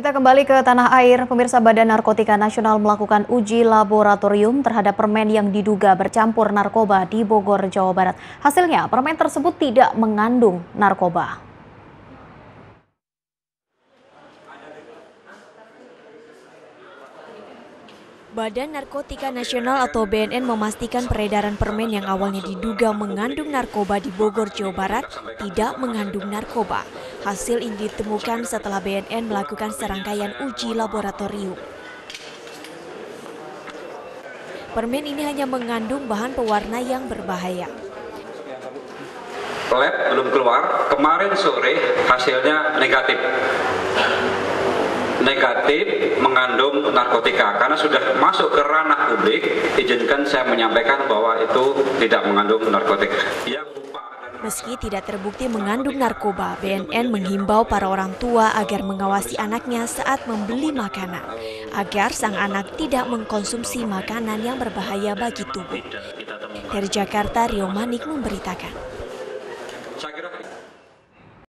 Kita kembali ke tanah air. Pemirsa Badan Narkotika Nasional melakukan uji laboratorium terhadap permen yang diduga bercampur narkoba di Bogor, Jawa Barat. Hasilnya, permen tersebut tidak mengandung narkoba. Badan Narkotika Nasional atau BNN memastikan peredaran permen yang awalnya diduga mengandung narkoba di Bogor, Jawa Barat tidak mengandung narkoba. Hasil ini ditemukan setelah BNN melakukan serangkaian uji laboratorium. Permen ini hanya mengandung bahan pewarna yang berbahaya. Lab belum keluar, kemarin sore hasilnya negatif negatif mengandung narkotika karena sudah masuk ke ranah publik izinkan saya menyampaikan bahwa itu tidak mengandung narkotika yang Meski tidak terbukti mengandung narkoba, BNN menghimbau para orang tua agar mengawasi anaknya saat membeli makanan, agar sang anak tidak mengkonsumsi makanan yang berbahaya bagi tubuh. Dari Jakarta, Rio Manik memberitakan.